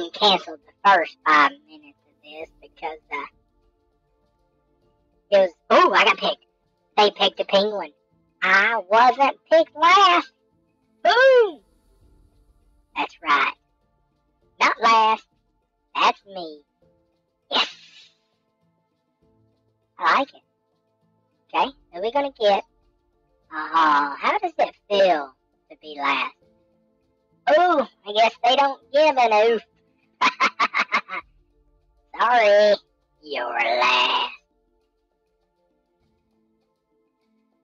and canceled the first five minutes of this because uh, it was. Oh, I got picked. They picked a penguin. I wasn't picked last. Boom! That's right. Not last. That's me. Yes. I like it. Okay, who are we gonna get? Oh, how does it feel to be last? Oh, I guess they don't give an oof. Sorry, you're last.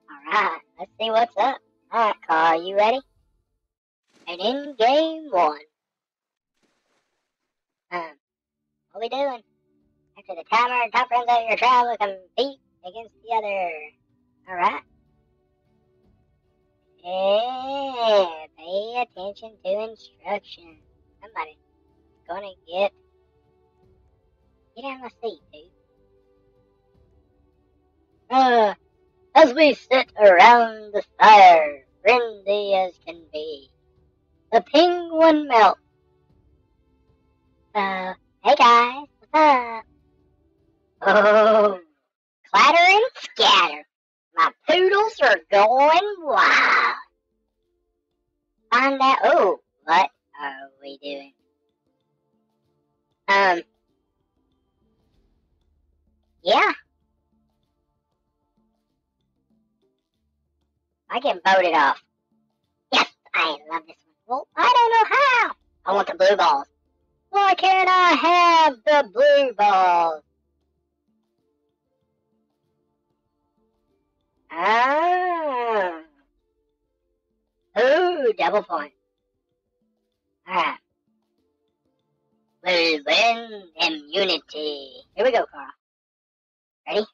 Alright, let's see what's up. Alright, Carl, you ready? And in game one. Um, what we doing? After the timer, top runs out your will compete against the other. Alright. Yeah, pay attention to instructions. Somebody's gonna get get out of my seat, dude. Uh, as we sit around the fire, friendly as can be, the penguin melts. Uh, hey guys, what's up? Oh, clatter and scatter. My poodles are going wild. Find out. Oh, what are we doing? Um. Yeah. I get voted off. Yes, I love this one. Well, I don't know how. I want the blue balls. Why can't I have the blue balls? Ah. Ooh, double point. Alright. We win immunity. Here we go, Carl. Ready?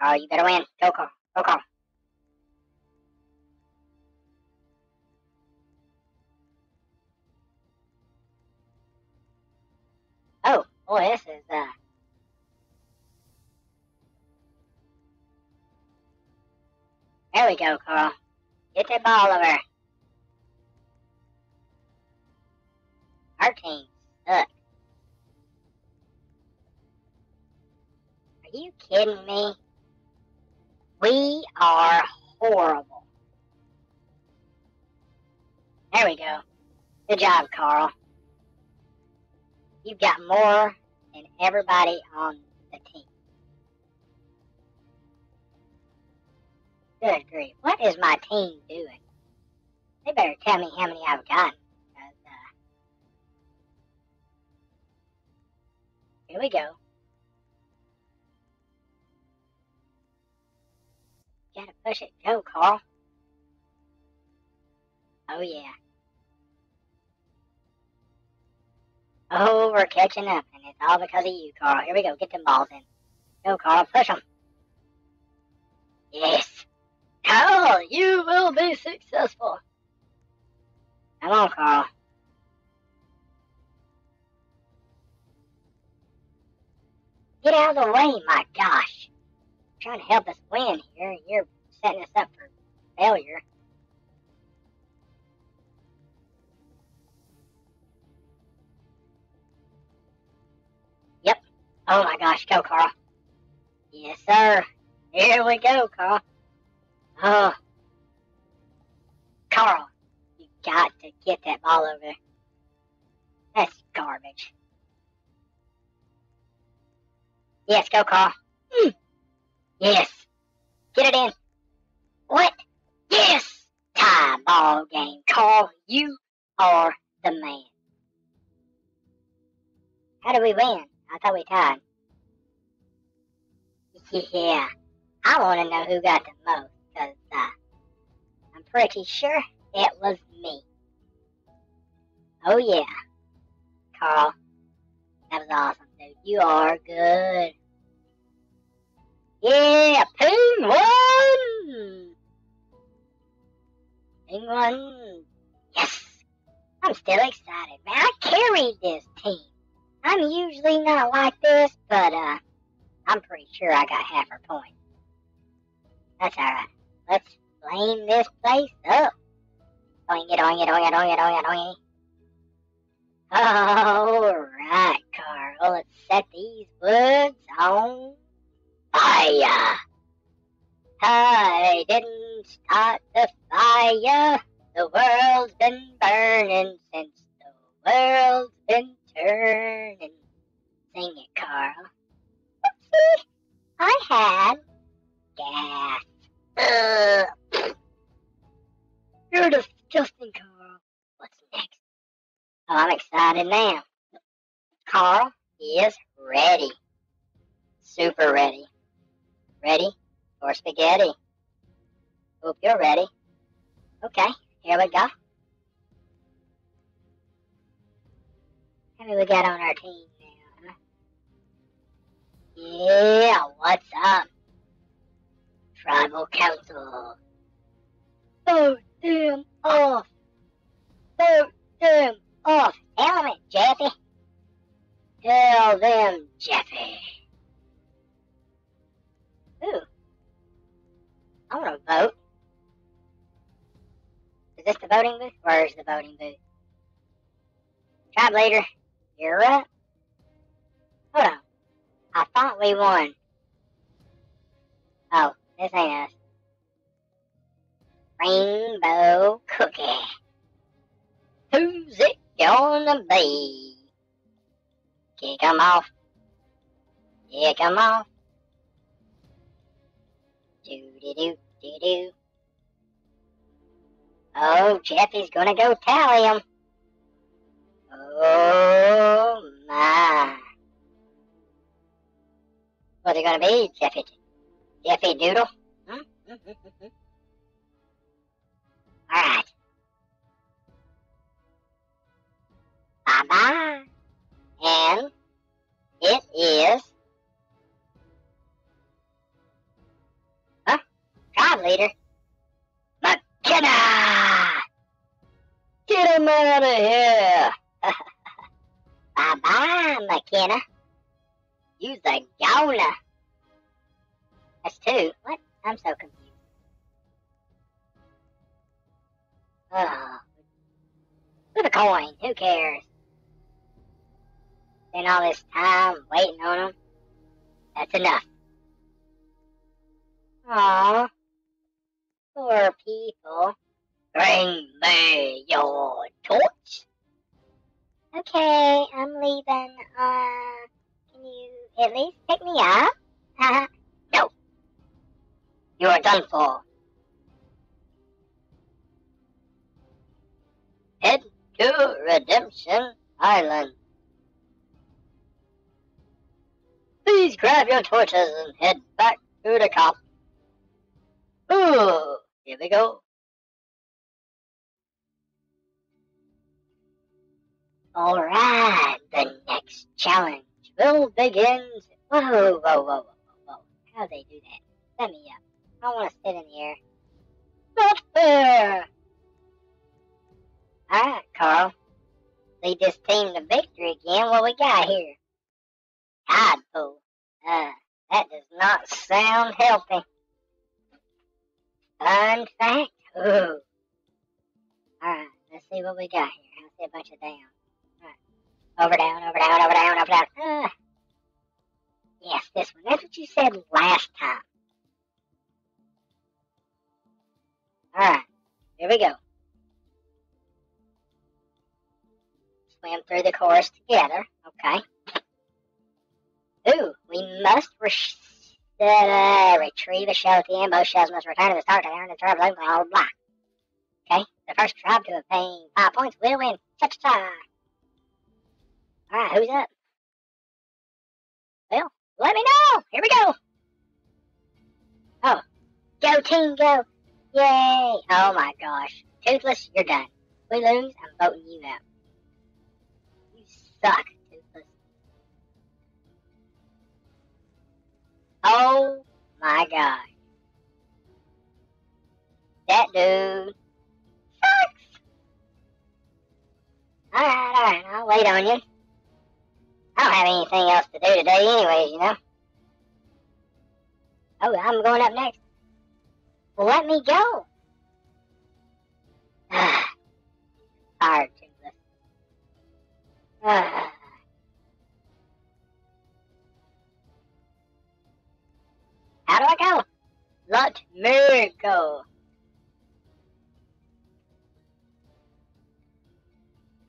Carl, you better win. Go, Carl. Go, Carl. Oh, boy, this is, uh... There we go, Carl. Get that ball over. Our team sucks. Are you kidding me? We are horrible. There we go. Good job, Carl. You've got more than everybody on the team. Good grief. What is my team doing? They better tell me how many I've. 'cause, uh, here we go. Gotta push it. Go, Carl. Oh, yeah. Oh, we're catching up, and it's all because of you, Carl. Here we go. Get them balls in. Go, Carl. Push them. Yes. Carl, you will be successful. Come on, Carl. Get out of the way, my gosh. Trying to help us win here, you're setting us up for failure. Yep. Oh my gosh, go, Carl. Yes, sir. Here we go, Carl. Oh. Carl, you got to get that ball over there. That's garbage. Yes, go, Carl. Hmm. Yes. Get it in. What? Yes! Tie ball game. Carl, you are the man. How did we win? I thought we tied. Yeah. I want to know who got the most, because uh, I'm pretty sure it was me. Oh, yeah. Carl, that was awesome, dude. You are good. Yeah, penguin! Penguin! Yes! I'm still excited, man. I carried this team. I'm usually not like this, but uh, I'm pretty sure I got half her point. That's alright. Let's flame this place up. Doing it, doing it, doing it, doing it, doing it, doing it. Alright, Carl, let's set these woods on fire. I didn't start the fire. The world's been burning since the world's been turning. Sing it, Carl. Oopsie, I had gas. Ugh. You're disgusting, Carl. What's next? Oh, I'm excited now. Carl is ready. Super ready. Ready for spaghetti. Hope you're ready. Okay, here we go. How many we got on our team now? Yeah, what's up? Tribal Council. Vote them off. Vote them off. Element, Jeffy. Tell them, Jeffy. Ooh. I want to vote. Is this the voting booth? Where's the voting booth? Tribe leader, you're up. Hold on. I thought we won. Oh, this ain't us. Rainbow Cookie. Who's it gonna be? Kick 'em off. Kick 'em off. Do do do do do. Oh, Jeffy's gonna go tally 'em. Oh my. What's it gonna be, Jeffy? Jeffy Doodle? Hmm? Alright. Bye bye. And it is. Tribe leader. McKenna! Get him out of here! bye bye, McKenna. You's a goner. That's two. What? I'm so confused. Oh. With a coin. Who cares? Spend all this time waiting on him. That's enough. Aw. Poor people. Bring me your torch. Okay, I'm leaving. Uh, can you at least pick me up? no. You're done for. Head to Redemption Island. Please grab your torches and head back to the cop. Ooh, here they go. Alright, the next challenge will begin. Whoa, whoa, whoa, whoa, whoa. How do they do that? Set me up. I don't want to sit in the air. Not fair! Alright, Carl. Lead this team to victory again. What we got here? Tadpole. Uh, that does not sound healthy. Fun fact. Ooh. Alright, let's see what we got here. I see a bunch of down. Alright. Over down, over down, over down, over down. Uh, yes, this one. That's what you said last time. Alright, here we go. Swim through the course together. Okay. Ooh, we must re- uh, retrieve a shell at the end. Both shells must return to the start to earn the tribe blah, blah, blah. Okay, the first tribe to obtain five points will win. Cha-cha-cha. Alright, who's up? Well, let me know. Here we go. Oh, go team, go. Yay. Oh my gosh. Toothless, you're done. We lose, I'm voting you out. You suck, Oh my god. That dude sucks. Alright, alright, I'll wait on you. I don't have anything else to do today anyways, you know. Oh, I'm going up next. Well, let me go. fired two ballistic. Ah. How do I go? Let me go.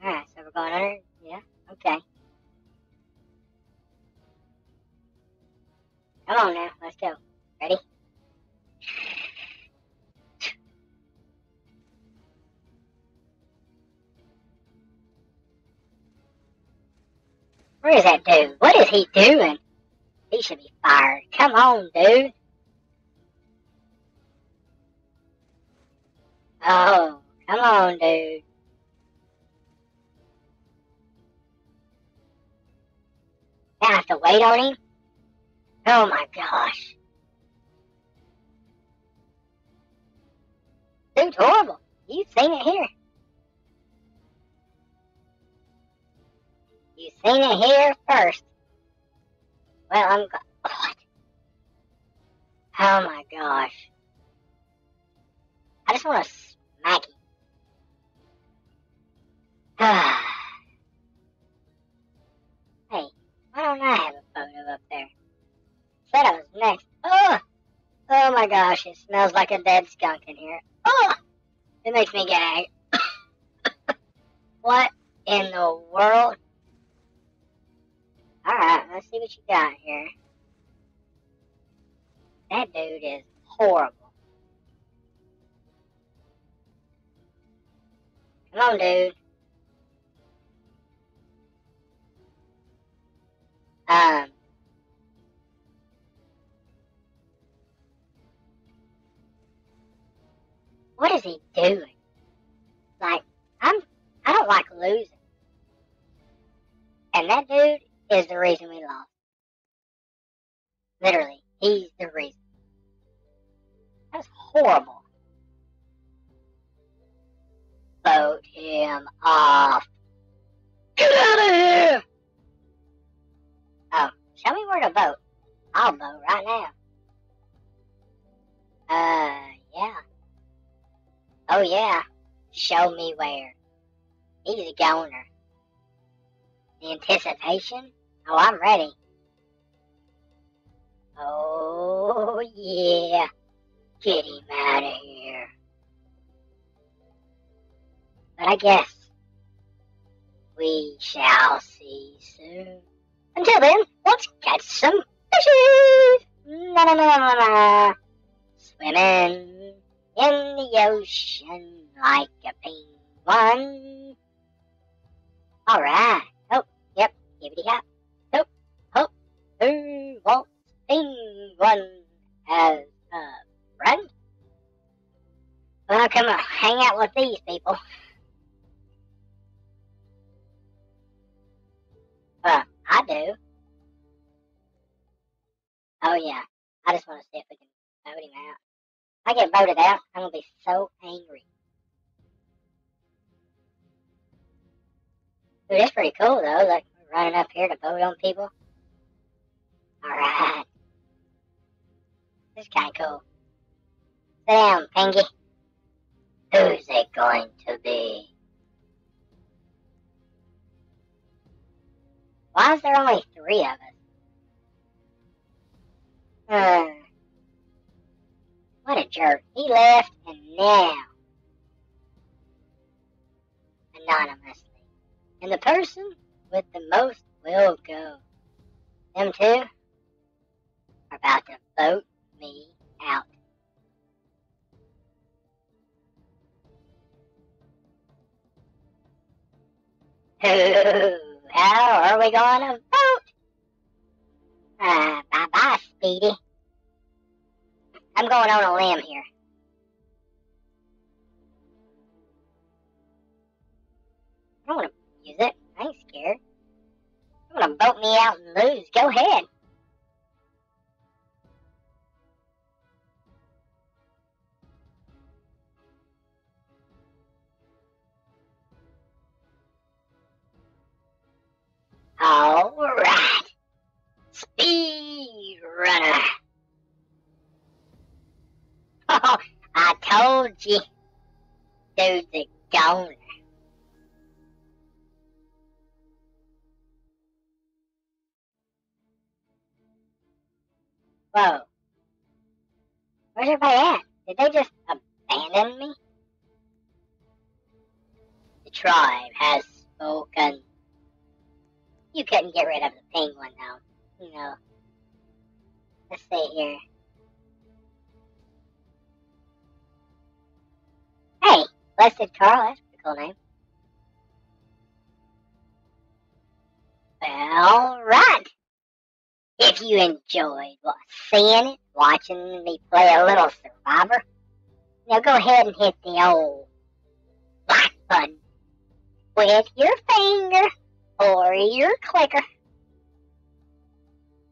Alright, so we're going under? Yeah, okay. Come on now, let's go. Ready? Where is that dude? What is he doing? He should be fired. Come on, dude. Oh, come on, dude. I have to wait on him? Oh my gosh. Dude's horrible. You've seen it here. You've seen it here first. Well, I'm what? Oh my gosh. I just want to smack him. hey, why don't I have a photo up there? Said I was next. Oh! Oh my gosh, it smells like a dead skunk in here. Oh! It makes me gag. what in the world? Alright, let's see what you got here. That dude is horrible. Come on, dude. Um. What is he doing? Like, I'm, I don't like losing. Is the reason we lost. Literally, he's the reason. That's horrible. Vote him off. Get out of here! Oh, show me where to vote. I'll vote right now. Uh, yeah. Oh, yeah. Show me where. He's a goner. The anticipation? Oh, I'm ready. Oh, yeah. Get him out of here. But I guess we shall see soon. Until then, let's catch some fishes! Na na na na na. Swimming in the ocean like a penguin. Alright. Oh, yep. Gibbity hop. Hop, hop. Who wants penguin as a friend? Well, come on. Hang out with these people. Well, I do. Oh yeah. I just want to see if we can vote him out. If I get voted out, I'm gonna be so angry. Dude, that's pretty cool though. Like running up here to vote on people. This is kinda cool. Sit Pinky. Who's it going to be? Why is there only three of us? Hmm. What a jerk. He left and now. Anonymously. And the person with the most will go. Them two about to vote me out. How are we going to vote? Uh, bye bye, Speedy. I'm going on a limb here. I don't want to use it. I ain't scared. Want to vote me out and lose? Go ahead. All right. Speed runner. Oh, I told you. there's a donut. Whoa. Where's everybody at? Did they just abandon me? The tribe has spoken. You couldn't get rid of the penguin, though. You know. Let's stay here. Hey, Blessed Carl, that's a cool name. Well, right. If you enjoyed what, seeing it, watching me play a little Survivor, now go ahead and hit the old like button with your finger or your clicker.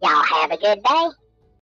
Y'all have a good day.